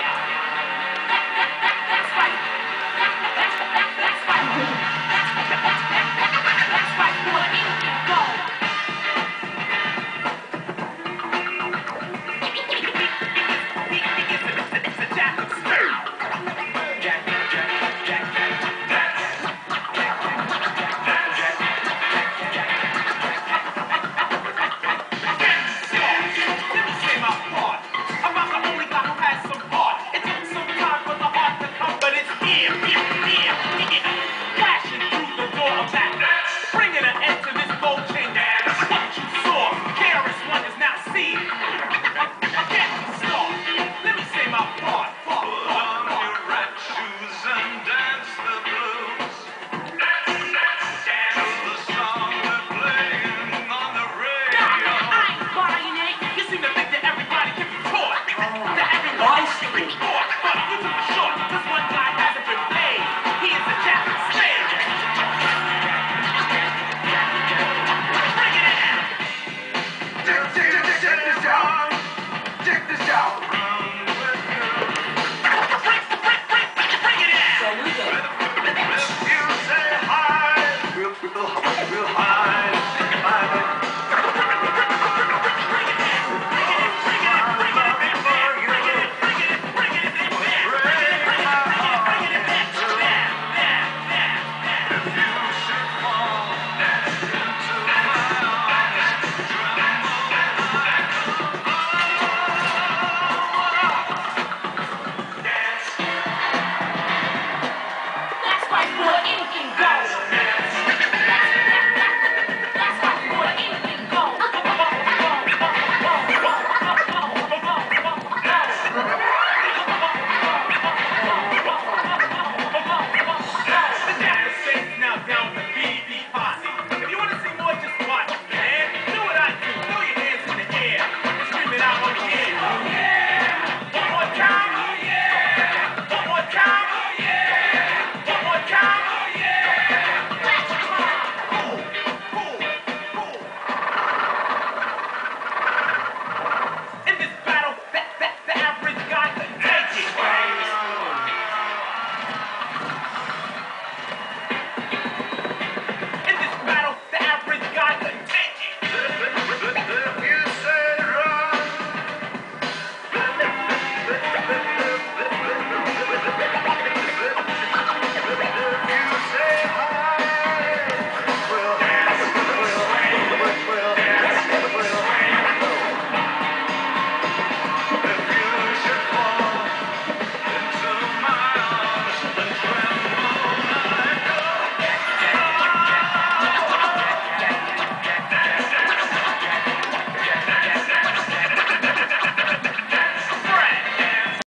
Yeah. Why is she This one guy has my foot.